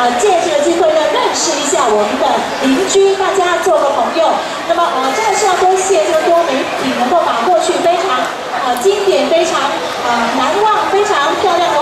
啊，借这个机会呢，认识一下我们的邻居，大家做个朋友。那么，啊，再次要多谢这个多媒体能够把过去非常啊经典、非常啊难忘、非常漂亮的。